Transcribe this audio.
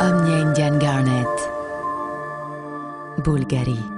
Omnia Indian Garnet, Bulgarie.